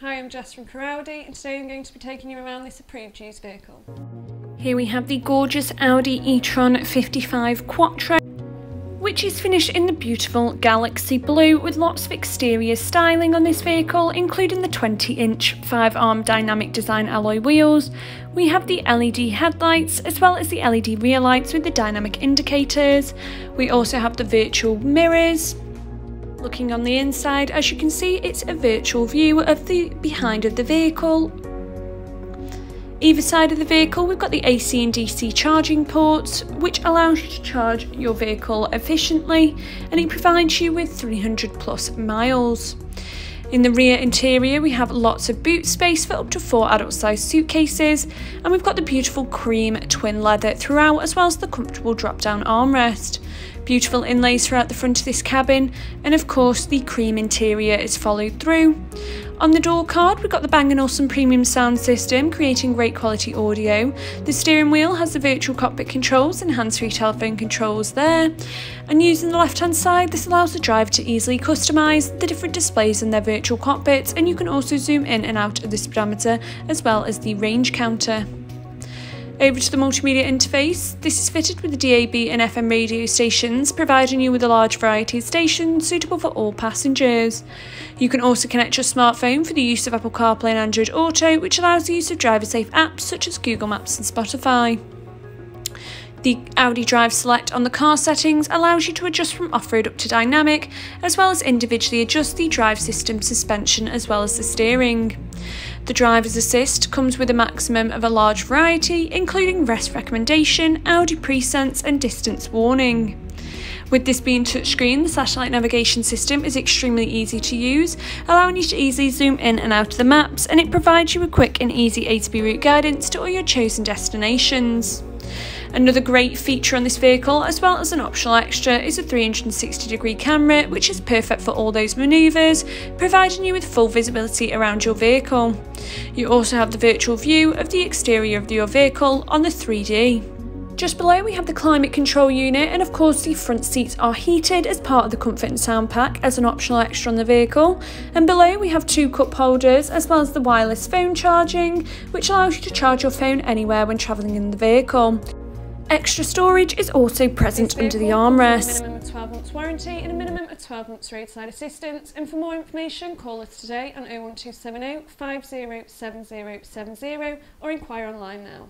Hi, I'm Jess from Crewe Audi and today I'm going to be taking you around this approved used vehicle. Here we have the gorgeous Audi e-tron 55 Quattro which is finished in the beautiful galaxy blue with lots of exterior styling on this vehicle including the 20 inch 5 arm dynamic design alloy wheels. We have the LED headlights as well as the LED rear lights with the dynamic indicators. We also have the virtual mirrors. Looking on the inside, as you can see, it's a virtual view of the behind of the vehicle Either side of the vehicle we've got the AC and DC charging ports which allows you to charge your vehicle efficiently and it provides you with 300 plus miles. In the rear interior we have lots of boot space for up to four adult sized suitcases and we've got the beautiful cream twin leather throughout as well as the comfortable drop down armrest. Beautiful inlays throughout the front of this cabin and of course the cream interior is followed through. On the door card, we've got the Bang & Olufsen premium sound system, creating great quality audio. The steering wheel has the virtual cockpit controls and hands-free telephone controls there. And using the left-hand side, this allows the driver to easily customise the different displays in their virtual cockpits, and you can also zoom in and out of the speedometer as well as the range counter. Over to the multimedia interface, this is fitted with the DAB and FM radio stations, providing you with a large variety of stations suitable for all passengers. You can also connect your smartphone for the use of Apple CarPlay and Android Auto, which allows the use of driver-safe apps such as Google Maps and Spotify. The Audi Drive Select on the car settings allows you to adjust from off-road up to dynamic, as well as individually adjust the drive system suspension as well as the steering. The driver's assist comes with a maximum of a large variety, including rest recommendation, Audi pre sense and distance warning. With this being touchscreen, the satellite navigation system is extremely easy to use, allowing you to easily zoom in and out of the maps, and it provides you with quick and easy A to B route guidance to all your chosen destinations. Another great feature on this vehicle, as well as an optional extra, is a 360 degree camera, which is perfect for all those manoeuvres, providing you with full visibility around your vehicle. You also have the virtual view of the exterior of your vehicle on the 3D. Just below we have the climate control unit and of course the front seats are heated as part of the comfort and sound pack as an optional extra on the vehicle and below we have two cup holders as well as the wireless phone charging which allows you to charge your phone anywhere when travelling in the vehicle. Extra storage is also present under the armrest. Minimum of 12 months warranty and a minimum of 12 months roadside assistance. And for more information, call us today on 01270 507070 or inquire online now.